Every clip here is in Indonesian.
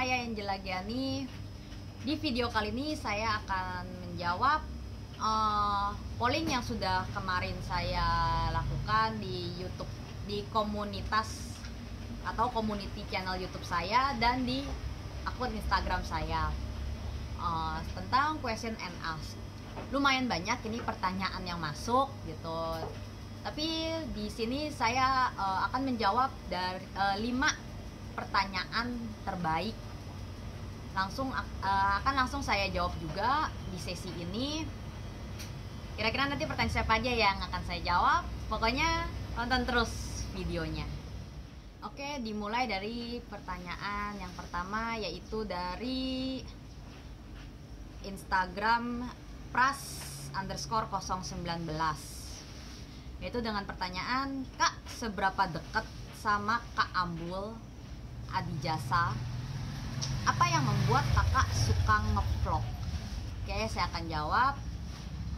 saya Angela Giani. Di video kali ini saya akan menjawab uh, polling yang sudah kemarin saya lakukan di YouTube di komunitas atau community channel YouTube saya dan di akun Instagram saya uh, tentang question and ask. Lumayan banyak ini pertanyaan yang masuk gitu. Tapi di sini saya uh, akan menjawab dari uh, 5 pertanyaan terbaik langsung uh, akan langsung saya jawab juga di sesi ini. Kira-kira nanti pertanyaan siapa aja yang akan saya jawab. Pokoknya tonton terus videonya. Oke dimulai dari pertanyaan yang pertama yaitu dari Instagram pras underscore 019 yaitu dengan pertanyaan kak seberapa dekat sama kak Ambul Adi Jasa apa yang membuat kakak suka ngevlog oke saya akan jawab.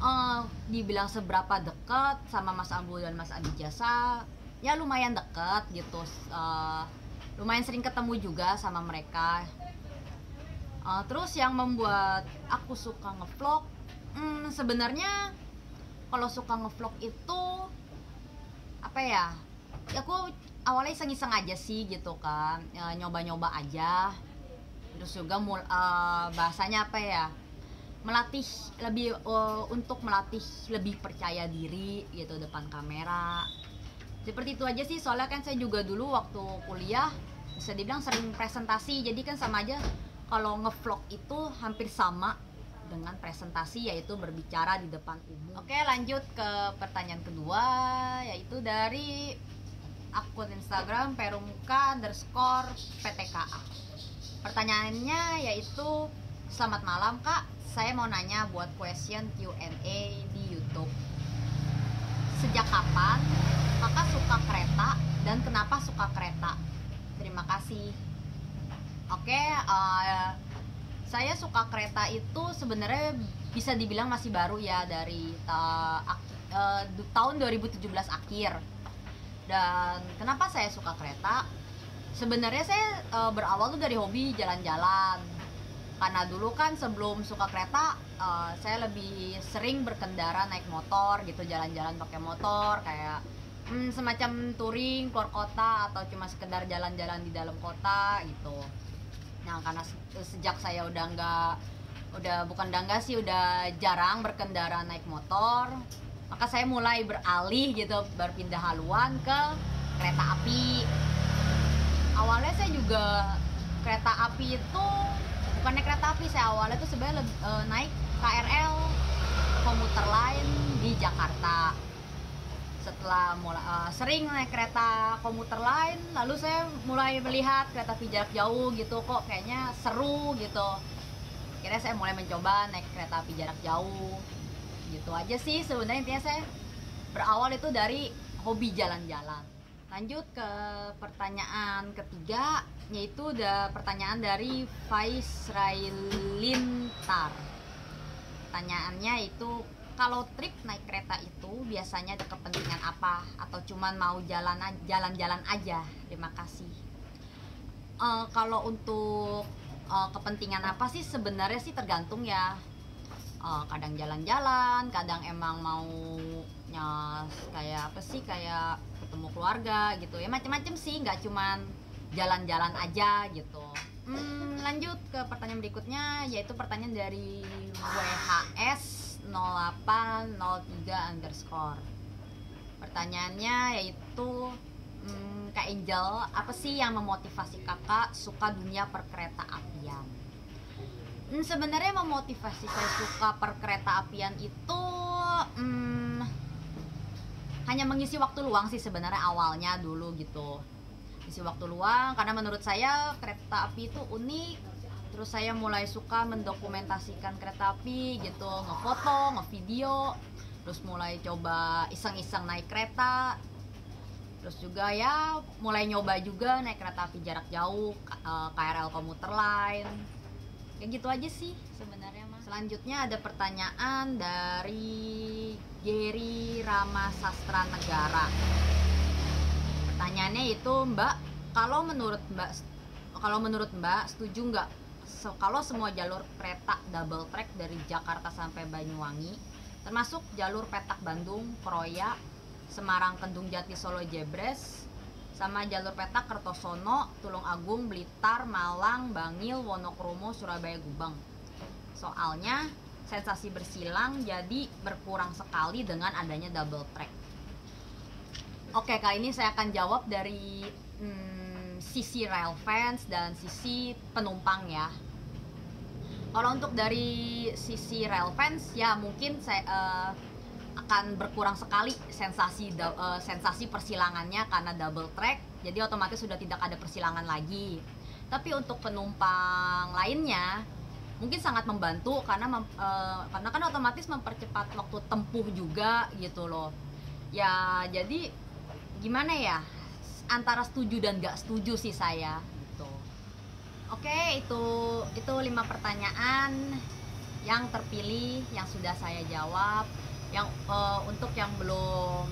Uh, dibilang seberapa deket sama Mas Ambu dan Mas Adi Jasa ya lumayan deket gitu. Uh, lumayan sering ketemu juga sama mereka. Uh, terus yang membuat aku suka ngevlog hmm, sebenarnya kalau suka ngevlog itu apa ya ya aku awalnya iseng-iseng aja sih gitu kan. Ya, nyoba-nyoba aja terus juga mul uh, bahasanya apa ya melatih lebih uh, untuk melatih lebih percaya diri gitu depan kamera seperti itu aja sih soalnya kan saya juga dulu waktu kuliah bisa dibilang sering presentasi jadi kan sama aja kalau ngevlog itu hampir sama dengan presentasi yaitu berbicara di depan umum. Oke, lanjut ke pertanyaan kedua yaitu dari akun Instagram perumka underscore PTKA. Pertanyaannya yaitu Selamat malam kak, saya mau nanya buat question Q&A di YouTube. Sejak kapan kakak suka kereta dan kenapa suka kereta? Terima kasih. Oke, uh, saya suka kereta itu sebenarnya bisa dibilang masih baru ya dari uh, uh, tahun 2017 akhir dan kenapa saya suka kereta sebenarnya saya e, berawal tuh dari hobi jalan-jalan. Karena dulu kan sebelum suka kereta e, saya lebih sering berkendara naik motor gitu jalan-jalan pakai motor kayak hmm, semacam touring keluar kota atau cuma sekedar jalan-jalan di dalam kota gitu. Nah karena sejak saya udah nggak udah bukan udah sih udah jarang berkendara naik motor maka saya mulai beralih gitu berpindah haluan ke kereta api awalnya saya juga kereta api itu bukan naik kereta api saya awalnya tuh sebenarnya e, naik KRL komuter lain di Jakarta. Setelah mulai e, sering naik kereta komuter lain lalu saya mulai melihat kereta api jarak jauh gitu kok kayaknya seru gitu. Kira saya mulai mencoba naik kereta api jarak jauh. Gitu aja sih sebenarnya intinya saya berawal itu dari hobi jalan-jalan lanjut ke pertanyaan ketiga yaitu ada pertanyaan dari Faiz Railintar pertanyaannya itu kalau trip naik kereta itu biasanya ada kepentingan apa? Atau cuman mau jalan jalan-jalan aja? Terima kasih. Uh, kalau untuk uh, kepentingan apa sih sebenarnya sih tergantung ya. Uh, kadang jalan-jalan kadang emang mau nyas kayak apa sih kayak ketemu keluarga gitu ya. Macam-macam sih nggak cuman jalan-jalan aja gitu. Hmm, lanjut ke pertanyaan berikutnya yaitu pertanyaan dari WHS 0803 underscore. Pertanyaannya yaitu hmm, Kak Angel apa sih yang memotivasi kakak suka dunia perkereta apian? Hmm, sebenarnya memotivasi saya suka perkereta apian itu hmm, hanya mengisi waktu luang sih sebenarnya awalnya dulu gitu. Isi waktu luang karena menurut saya kereta api itu unik. Terus saya mulai suka mendokumentasikan kereta api gitu ngefoto ngevideo. Terus mulai coba iseng-iseng naik kereta. Terus juga ya mulai nyoba juga naik kereta api jarak jauh KRL eh, komuter lain kayak gitu aja sih. Sebenarnya mas selanjutnya ada pertanyaan dari Geri Rama Sastra Negara pertanyaannya itu mbak kalau menurut mbak kalau menurut Mbak setuju nggak so, kalau semua jalur kereta double track dari Jakarta sampai Banyuwangi termasuk jalur petak Bandung, Kroya, Semarang, Kendung Jati, Solo, Jebres sama jalur petak Kertosono, Tulung Agung, Blitar, Malang, Bangil, Wonokromo, Surabaya, Gubeng. Soalnya sensasi bersilang jadi berkurang sekali dengan adanya double track. Oke, kali ini saya akan jawab dari hmm, sisi rail fans dan sisi penumpang ya. Kalau untuk dari sisi rail fans ya mungkin saya uh, akan berkurang sekali sensasi uh, sensasi persilangannya karena double track. Jadi otomatis sudah tidak ada persilangan lagi. Tapi untuk penumpang lainnya mungkin sangat membantu karena mem, uh, karena kan otomatis mempercepat waktu tempuh juga gitu loh. Ya jadi gimana ya antara setuju dan gak setuju sih saya gitu oke itu itu lima pertanyaan yang terpilih yang sudah saya jawab yang uh, untuk yang belum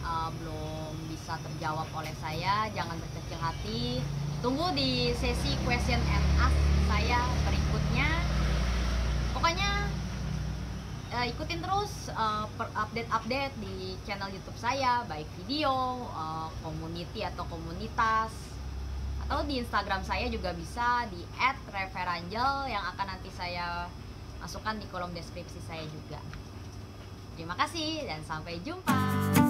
uh, belum bisa terjawab oleh saya jangan berkecil hati. Tunggu di sesi question and ask saya berikutnya. Pokoknya uh, ikutin terus uh, update-update di channel YouTube saya, baik video, uh, community atau komunitas, atau di Instagram saya juga bisa di @referangel yang akan nanti saya masukkan di kolom deskripsi saya juga. Terima kasih dan sampai jumpa.